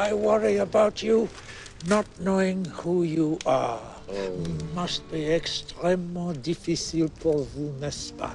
I worry about you not knowing who you are. Oh. Must be extremely difficile pour vous, n'est-ce pas?